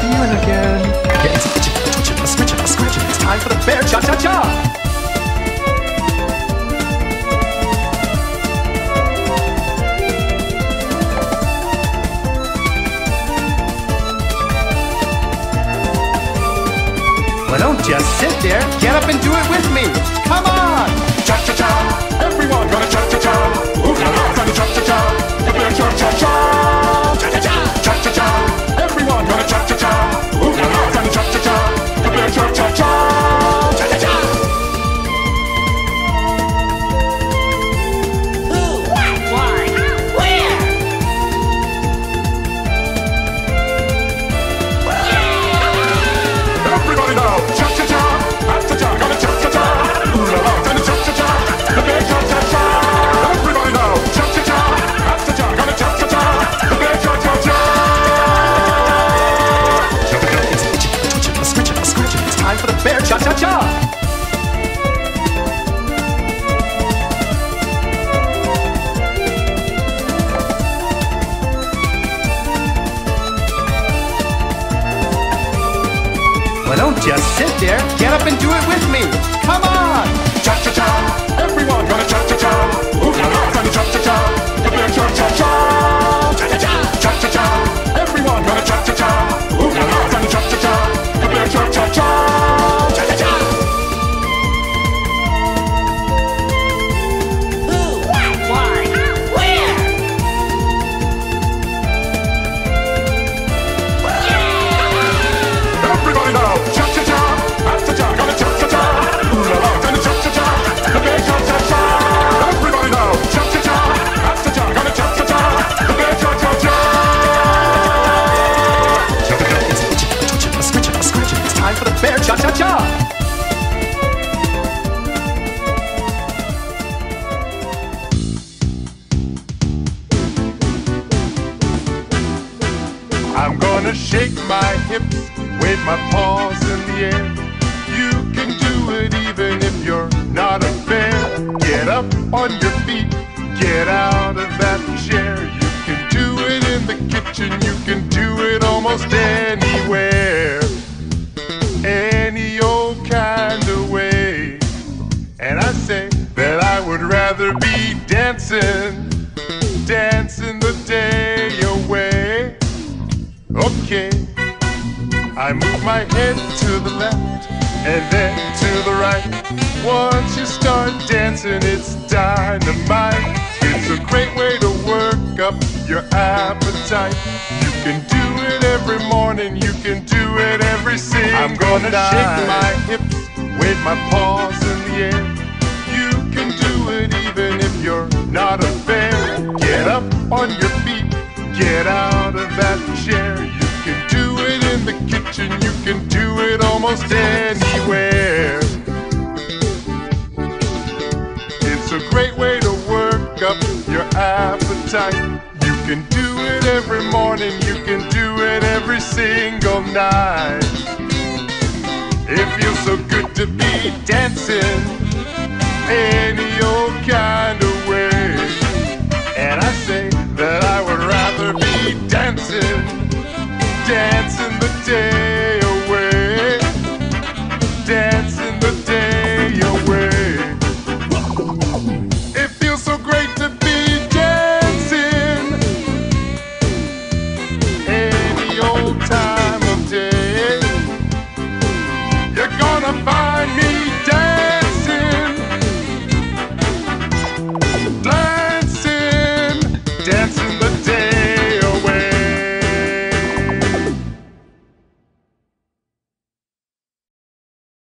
feeling again. Get into itching, twitching, a switching, a scratching. It's time for the bear cha cha cha. Well, don't just sit there. Get up and do it with me. Just sit there. Get up and do it with me. Come on! Cha cha cha, everyone gonna cha cha cha. Ooh la la, gonna cha cha cha. Gonna shake my hips, wave my paws in the air. You can do it even if you're not a bear. Get up on your feet, get out of that chair. You can do it in the kitchen, you can do it almost anywhere. Any old kind of way. And I say that I would rather be dancing, dancing the day. Okay. I move my head to the left and then to the right. Once you start dancing, it's dynamite. It's a great way to work up your appetite. You can do it every morning, you can do it every single I'm gonna shake my hips, wave my paws in the air. You can do it even if you're not a bear. Get up on your feet, get out of that chair. The you can do it almost anywhere. It's a great way to work up your appetite. You can do it every morning, you can do it every single night. It feels so good to be dancing any death.